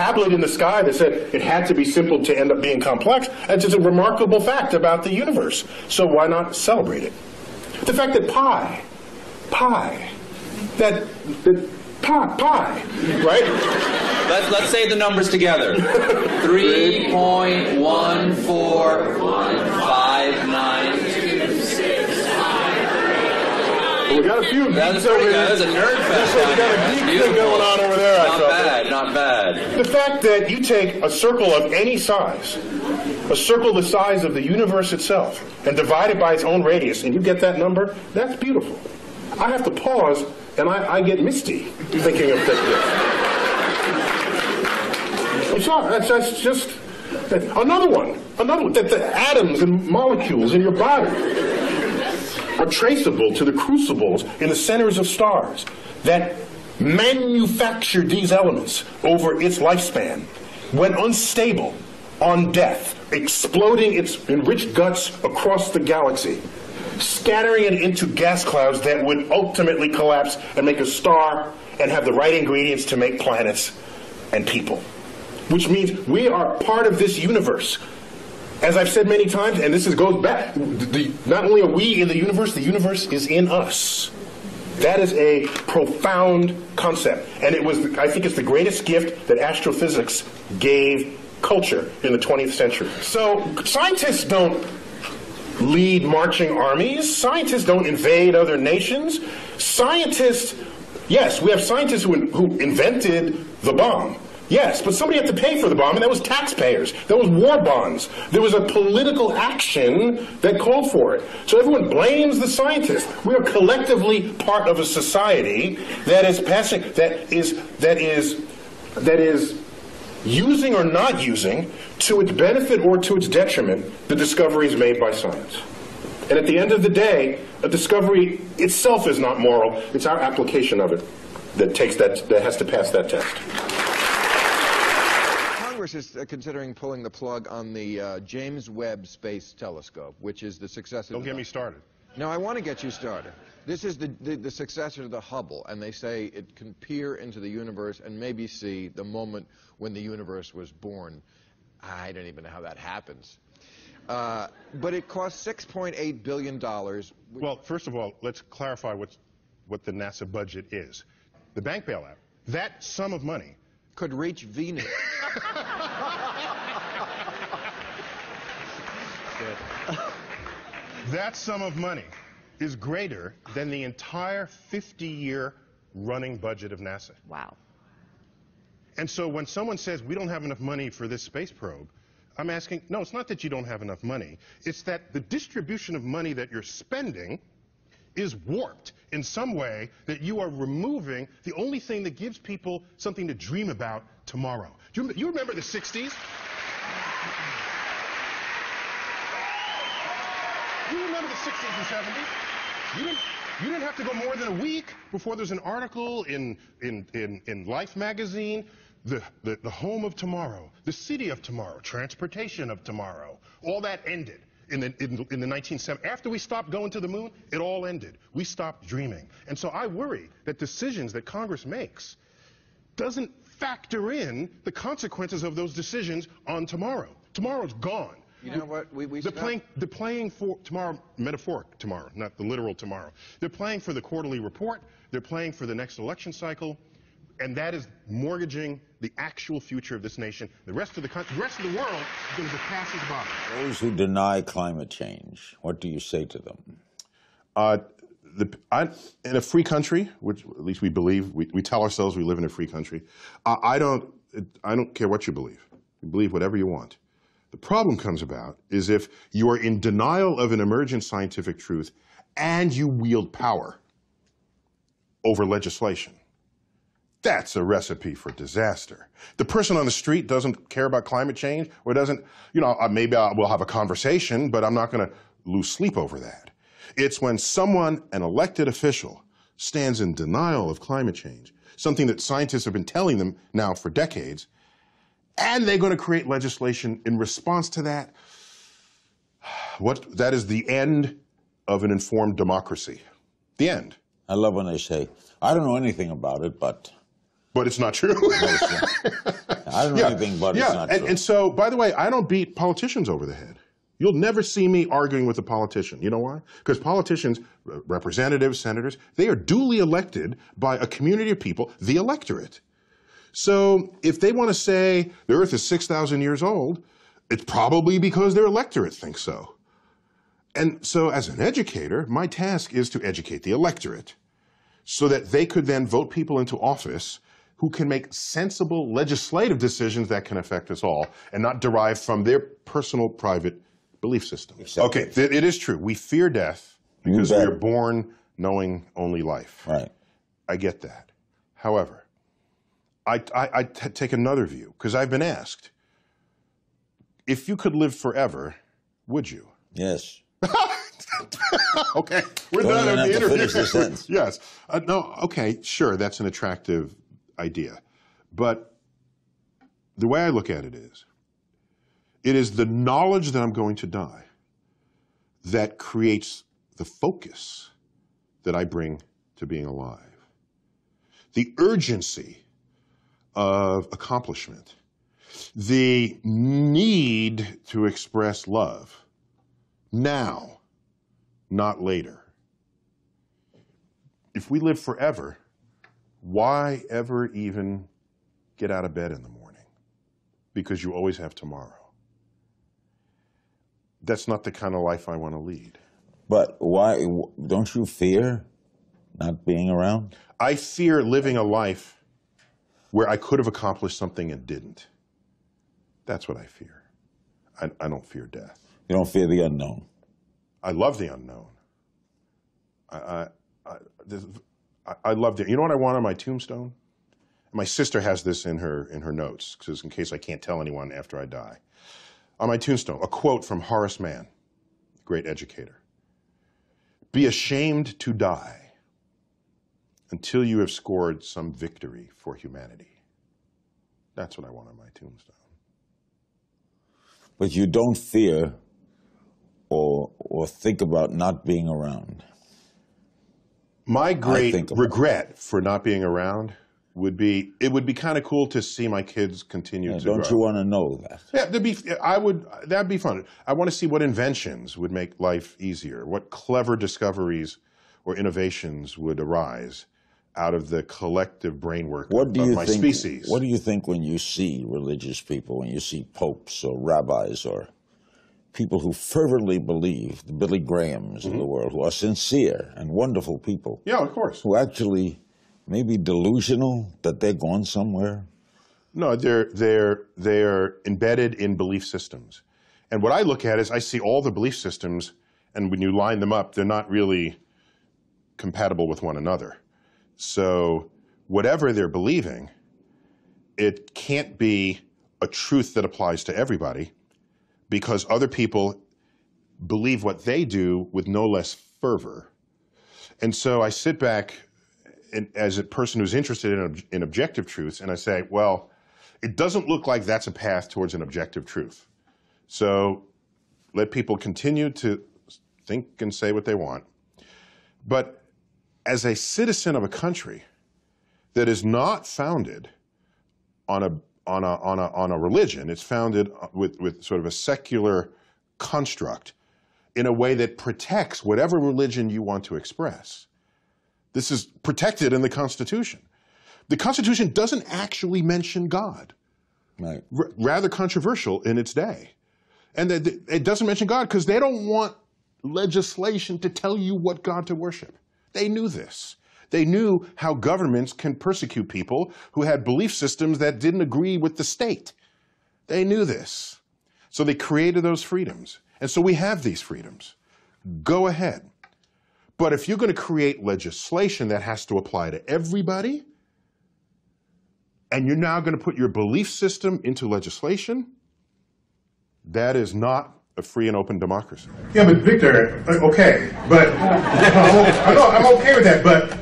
tablet in the sky that said it had to be simple to end up being complex. And it's just a remarkable fact about the universe. So why not celebrate it? The fact that pi, pi, that, that pi, pi, right? Let's, let's say the numbers together. 3.145926. We got a few That's geeks over there. There's a nerd fest we got here. a That's geek thing going on over there. I Not bad, not bad. The fact that you take a circle of any size, a circle the size of the universe itself, and divide it by its own radius, and you get that number, that's beautiful. I have to pause, and I, I get misty thinking of that. I'm sorry, that's, that's just another one. Another one. That the atoms and molecules in your body are traceable to the crucibles in the centers of stars that manufactured these elements over its lifespan when unstable on death, exploding its enriched guts across the galaxy, scattering it into gas clouds that would ultimately collapse and make a star and have the right ingredients to make planets and people. Which means we are part of this universe. As I've said many times, and this is, goes back, the, not only are we in the universe, the universe is in us. That is a profound concept. And it was, I think it's the greatest gift that astrophysics gave culture in the 20th century. So scientists don't lead marching armies. Scientists don't invade other nations. Scientists, yes, we have scientists who, who invented the bomb. Yes, but somebody had to pay for the bomb, and that was taxpayers. That was war bonds. There was a political action that called for it. So everyone blames the scientists. We are collectively part of a society that is passing, that is, that is, that is using or not using, to its benefit or to its detriment, the discoveries made by science. And at the end of the day, a discovery itself is not moral. It's our application of it that takes that that has to pass that test. Congress is uh, considering pulling the plug on the uh, James Webb Space Telescope, which is the successor. Don't to get the- me started. No, I want to get you started. This is the, the, the successor to the Hubble, and they say it can peer into the universe and maybe see the moment when the universe was born. I don't even know how that happens. Uh, but it costs $6.8 billion. Well, first of all, let's clarify what's, what the NASA budget is. The bank bailout, that sum of money Could reach Venus. That sum of money is greater than the entire 50 year running budget of NASA. Wow. And so when someone says we don't have enough money for this space probe, I'm asking, no, it's not that you don't have enough money. It's that the distribution of money that you're spending is warped in some way that you are removing the only thing that gives people something to dream about tomorrow. Do you, you remember the 60s? You remember the 60s and 70s? You didn't, you didn't have to go more than a week before there's an article in, in, in, in Life magazine, the, the, the home of tomorrow, the city of tomorrow, transportation of tomorrow. All that ended in the, in, in the 1970s. After we stopped going to the moon, it all ended. We stopped dreaming. And so I worry that decisions that Congress makes doesn't factor in the consequences of those decisions on tomorrow. Tomorrow's gone. You know what? We, we they're, playing, they're playing for tomorrow, metaphoric tomorrow, not the literal tomorrow. They're playing for the quarterly report. They're playing for the next election cycle. And that is mortgaging the actual future of this nation. The rest of the, coun- the rest of the world is going to be passes by. Those who deny climate change, what do you say to them? Uh, the, I, in a free country, which at least we believe, we, we tell ourselves we live in a free country. I, I don't, I don't care what you believe. You believe whatever you want. The problem comes about is if you are in denial of an emergent scientific truth and you wield power over legislation. That's a recipe for disaster. The person on the street doesn't care about climate change or doesn't, you know, uh, maybe I, we'll have a conversation, but I'm not going to lose sleep over that. It's when someone, an elected official, stands in denial of climate change, something that scientists have been telling them now for decades, and they're going to create legislation in response to that. What, that is the end of an informed democracy. The end. I love when they say, I don't know anything about it, but but it's not true. I don't know anything but yeah. it's not and, true. and so, by the way, I don't beat politicians over the head. You'll never see me arguing with a politician. You know why? Because politicians, representatives, senators, they are duly elected by a community of people, the electorate. So if they want to say the Earth is 6,000 years old, it's probably because their electorate thinks so. And so, as an educator, my task is to educate the electorate so that they could then vote people into office who can make sensible legislative decisions that can affect us all and not derive from their personal private belief system. Exactly. Okay, th- it is true. We fear death because we're born knowing only life. right. I get that. However, I, I, I t- take another view because I've been asked if you could live forever, would you? Yes. okay, we're Don't done with the interview. finish the sentence. yes. Uh, no. Okay. Sure. That's an attractive idea, but the way I look at it is, it is the knowledge that I'm going to die that creates the focus that I bring to being alive. The urgency of accomplishment, the need to express love now, not later. If we live forever, why ever even get out of bed in the morning? Because you always have tomorrow. That's not the kind of life I want to lead. But why don't you fear not being around? I fear living a life where I could have accomplished something and didn't. That's what I fear. I, I don't fear death. You don't fear the unknown. I love the unknown. I, I, I, this, I, love the. You know what I want on my tombstone? My sister has this in her in her notes, because in case I can't tell anyone after I die. On my tombstone, a quote from Horace Mann, great educator. Be ashamed to die until you have scored some victory for humanity. That's what I want on my tombstone. But you don't fear or or think about not being around. My great regret for not being around would be it would be kind of cool to see my kids continue to Don't grow. you want to know that? Yeah, that'd be. I would. That'd be fun. I want to see what inventions would make life easier. What clever discoveries or innovations would arise out of the collective brainwork What do of you my think? species. What do you think when you see religious people, when you see popes or rabbis or people who fervently believe, the Billy Grahams Mm-hmm. of the world, who are sincere and wonderful people, yeah, of course. who actually may be delusional that they're going somewhere? No, they're they're they're embedded in belief systems, and what I look at is I see all the belief systems, and when you line them up, they're not really compatible with one another. So whatever they're believing, it can't be a truth that applies to everybody, because other people believe what they do with no less fervor. And so I sit back and, as a person who's interested in, in objective truths, and I say, well, it doesn't look like that's a path towards an objective truth. So let people continue to think and say what they want. But as a citizen of a country that is not founded on a on a on a on a religion, it's founded uh, with with sort of a secular construct in a way that protects whatever religion you want to express. This is protected in the Constitution. The Constitution doesn't actually mention God, Right. R- rather controversial in its day. And it doesn't mention God because they don't want legislation to tell you what God to worship. They knew this. They knew how governments can persecute people who had belief systems that didn't agree with the state. They knew this. So they created those freedoms. And so we have these freedoms. Go ahead. But if you're going to create legislation that has to apply to everybody, and you're now going to put your belief system into legislation, that is not a free and open democracy. Yeah, but Victor, uh, okay, but I'm, I'm okay with that. But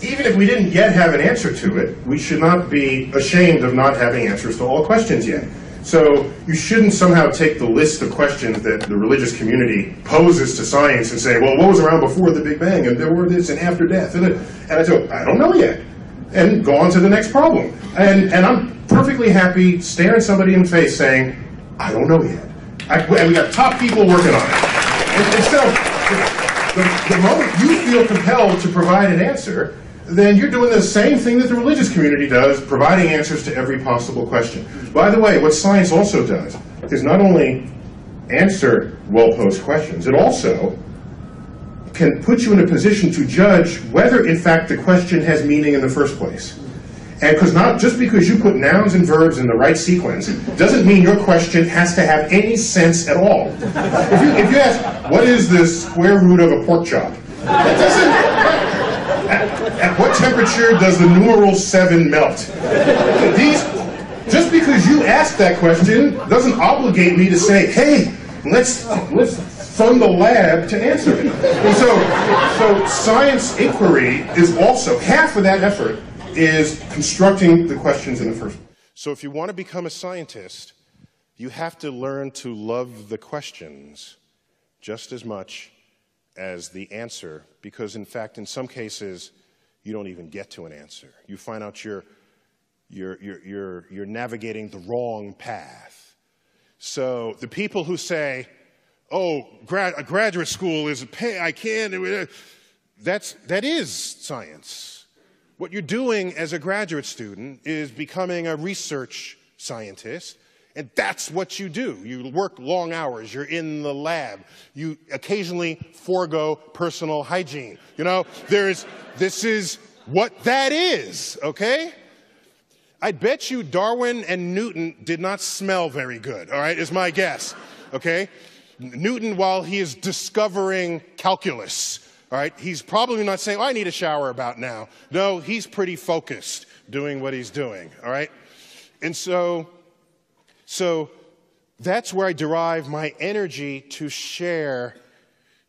even if we didn't yet have an answer to it, we should not be ashamed of not having answers to all questions yet. So you shouldn't somehow take the list of questions that the religious community poses to science and say, well, what was around before the Big Bang, and there were this and after death, and, and I say, I don't know yet. and go on to the next problem. And, and I'm perfectly happy staring somebody in the face saying, I don't know yet. I, and we got top people working on it. And, and so, the, the moment you feel compelled to provide an answer, then you're doing the same thing that the religious community does, providing answers to every possible question. By the way, what science also does is not only answer well-posed questions, it also can put you in a position to judge whether, in fact, the question has meaning in the first place. And because not just because you put nouns and verbs in the right sequence doesn't mean your question has to have any sense at all. If you, if you ask, what is the square root of a pork chop? That doesn't. Temperature does the numeral seven melt? These, just because you ask that question doesn't obligate me to say, hey, let's let's fund the lab to answer it. And so, so science inquiry is also half of that effort is constructing the questions in the first. place. So if you want to become a scientist, you have to learn to love the questions just as much as the answer, because in fact, in some cases, you don't even get to an answer. You find out you're, you're, you're, you're, you're navigating the wrong path. So the people who say, oh, grad, a graduate school is a pay, I can't, that's, that is science. What you're doing as a graduate student is becoming a research scientist and that's what you do. You work long hours. You're in the lab. You occasionally forego personal hygiene. You know, there's, this is what that is, okay? I bet you Darwin and Newton did not smell very good, all right, is my guess, okay? Newton, while he is discovering calculus, all right, he's probably not saying, oh, I need a shower about now. No, he's pretty focused doing what he's doing, all right? And so, so that's where I derive my energy to share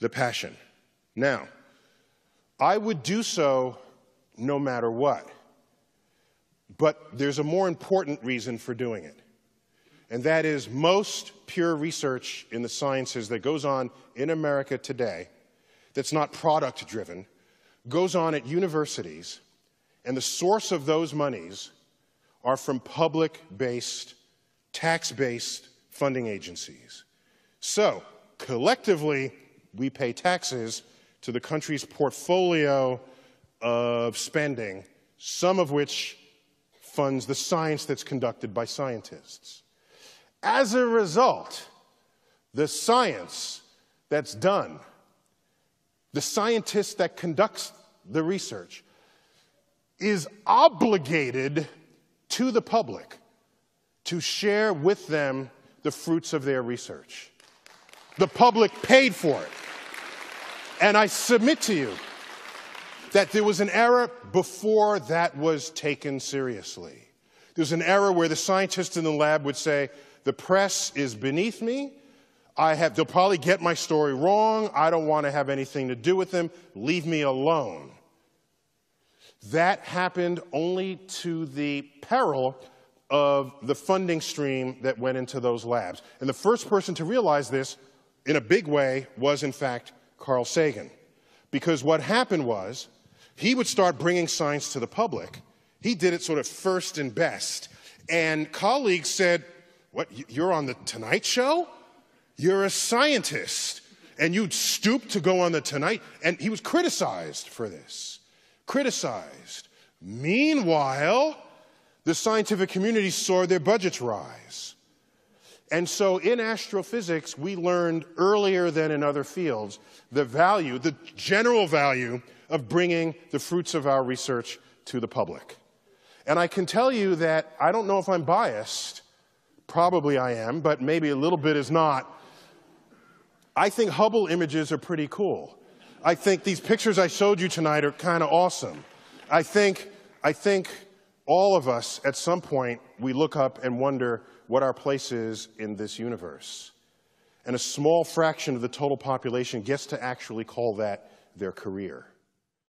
the passion. Now, I would do so no matter what. But there's a more important reason for doing it. And that is most pure research in the sciences that goes on in America today, that's not product driven, goes on at universities, and the source of those monies are from public based tax based funding agencies. So, collectively, we pay taxes to the country's portfolio of spending, some of which funds the science that's conducted by scientists. As a result, the science that's done, the scientist that conducts the research, is obligated to the public to share with them the fruits of their research. The public paid for it. And I submit to you that there was an era before that was taken seriously. There was an era where the scientists in the lab would say, the press is beneath me. I have, they'll probably get my story wrong. I don't want to have anything to do with them. Leave me alone. That happened only to the peril of the funding stream that went into those labs. And the first person to realize this in a big way was, in fact, Carl Sagan. Because what happened was he would start bringing science to the public. He did it sort of first and best. And colleagues said, What, you're on the Tonight Show? You're a scientist. And you'd stoop to go on the Tonight. And he was criticized for this. Criticized. Meanwhile, the scientific community saw their budgets rise. And so in astrophysics, we learned earlier than in other fields the value, the general value of bringing the fruits of our research to the public. And I can tell you that I don't know if I'm biased. Probably I am, but maybe a little bit is not. I think Hubble images are pretty cool. I think these pictures I showed you tonight are kind of awesome. I think, I think all of us, at some point, we look up and wonder what our place is in this universe. And a small fraction of the total population gets to actually call that their career.